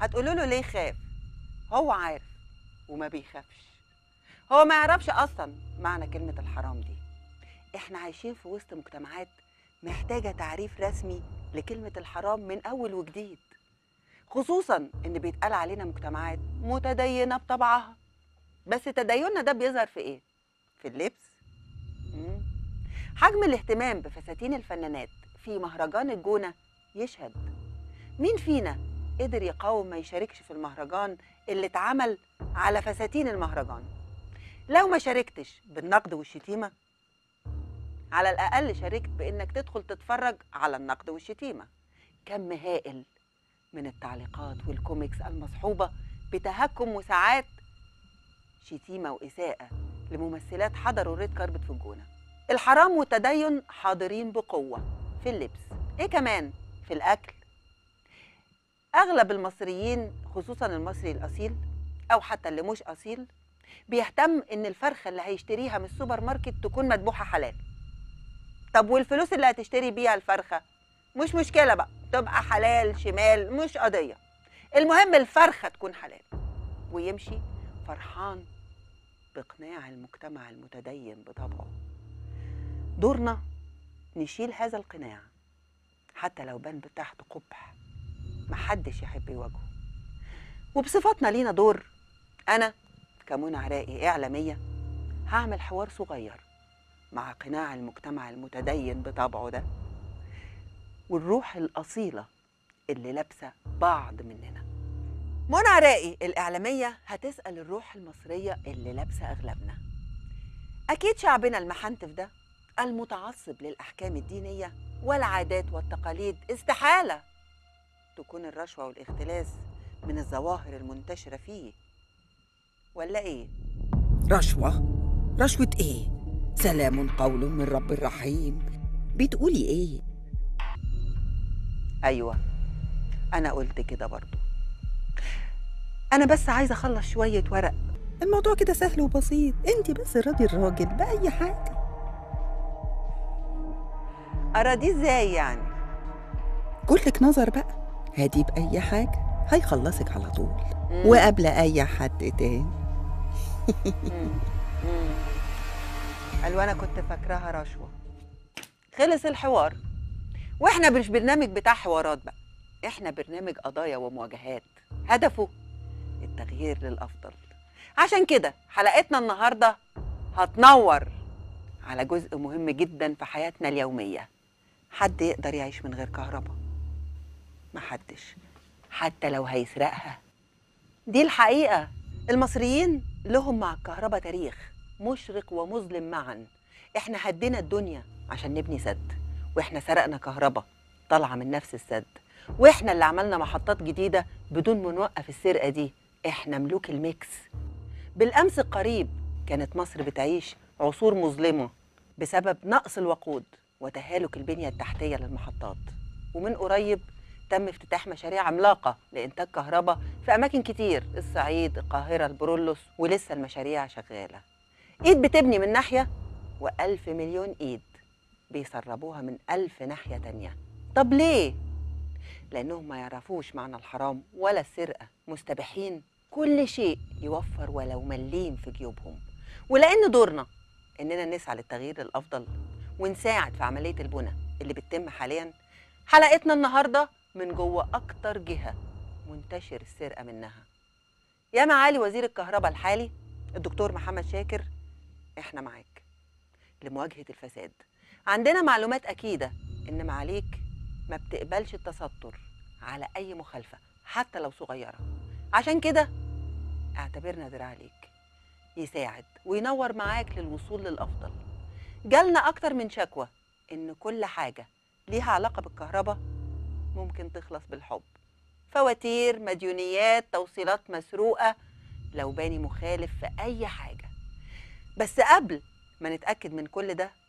هتقولوا له ليه خاف؟ هو عارف وما بيخافش. هو ما يعرفش أصلا معنى كلمة الحرام دي. إحنا عايشين في وسط مجتمعات محتاجة تعريف رسمي لكلمة الحرام من أول وجديد. خصوصا إن بيتقال علينا مجتمعات متدينة بطبعها. بس تديننا ده بيظهر في إيه؟ في اللبس. حجم الاهتمام بفساتين الفنانات في مهرجان الجونة يشهد. مين فينا قدر يقاوم ما يشاركش في المهرجان اللي اتعمل على فساتين المهرجان. لو ما شاركتش بالنقد والشتيمة على الأقل شاركت بإنك تدخل تتفرج على النقد والشتيمة. كم هائل من التعليقات والكوميكس المصحوبة بتهكم وساعات شتيمة وإساءة لممثلات حضروا ال red carpet في الجونة. الحرام والتدين حاضرين بقوة في اللبس. إيه كمان؟ في الأكل أغلب المصريين خصوصا المصري الأصيل أو حتى اللي مش أصيل بيهتم إن الفرخة اللي هيشتريها من السوبر ماركت تكون مذبوحة حلال. طب والفلوس اللي هتشتري بيها الفرخة؟ مش مشكلة بقى تبقى حلال شمال مش قضية. المهم الفرخة تكون حلال. ويمشي فرحان باقناع المجتمع المتدين بطبعه. دورنا نشيل هذا القناع حتى لو بان تحت قبح. محدش يحب يواجهه. وبصفتنا لينا دور. أنا كمنى عراقي إعلامية هعمل حوار صغير مع قناع المجتمع المتدين بطبعه ده. والروح الأصيلة اللي لابسة بعض مننا. منى عراقي الإعلامية هتسأل الروح المصرية اللي لابسة أغلبنا. أكيد شعبنا المحنتف ده المتعصب للأحكام الدينية والعادات والتقاليد استحالة. تكون الرشوة والاختلاس من الظواهر المنتشرة فيه. ولا إيه؟ رشوة؟ رشوة إيه؟ سلام قول من رب الرحيم. بتقولي إيه؟ أيوه أنا قلت كده برضو. أنا بس عايزة أخلص شوية ورق. الموضوع كده سهل وبسيط. أنت بس راضي الراجل بأي حاجة. أراضيه إزاي يعني؟ كلك نظر بقى. هدي بأي حاجة. هيخلصك على طول. مم. وقبل أي حد تاني. قالوا أنا كنت فاكراها رشوة. خلص الحوار. وإحنا مش برنامج بتاع حوارات بقى. إحنا برنامج قضايا ومواجهات. هدفه التغيير للأفضل. عشان كده حلقتنا النهارده هتنور على جزء مهم جدا في حياتنا اليومية. حد يقدر يعيش من غير كهرباء. محدش حتى لو هيسرقها. دي الحقيقة. المصريين لهم مع الكهرباء تاريخ مشرق ومظلم معا. إحنا هدينا الدنيا عشان نبني سد وإحنا سرقنا كهرباء طالعة من نفس السد. وإحنا اللي عملنا محطات جديدة بدون ما نوقف السرقة دي. إحنا ملوك الميكس. بالأمس القريب كانت مصر بتعيش عصور مظلمة بسبب نقص الوقود وتهالك البنية التحتية للمحطات. ومن قريب تم افتتاح مشاريع عملاقة لإنتاج كهرباء في أماكن كتير الصعيد القاهرة البرولوس ولسه المشاريع شغالة. إيد بتبني من ناحية وألف مليون إيد بيسربوها من ألف ناحية تانية. طب ليه؟ لأنهم ما يعرفوش معنى الحرام ولا السرقة. مستبيحين كل شيء يوفر ولو مليم في جيوبهم. ولأن دورنا إننا نسعى للتغيير للافضل ونساعد في عملية البنى اللي بتتم حاليا. حلقتنا النهارده من جوه أكتر جهة منتشر السرقة منها. يا معالي وزير الكهرباء الحالي الدكتور محمد شاكر إحنا معاك لمواجهة الفساد. عندنا معلومات أكيدة إن معاليك ما بتقبلش التستر على أي مخالفة حتى لو صغيرة. عشان كده اعتبرنا ذراع ليك يساعد وينور معاك للوصول للأفضل. جالنا أكتر من شكوى إن كل حاجة ليها علاقة بالكهرباء ممكن تخلص بالحب. فواتير مديونيات توصيلات مسروقة لو باني مخالف في أي حاجة. بس قبل ما نتأكد من كل ده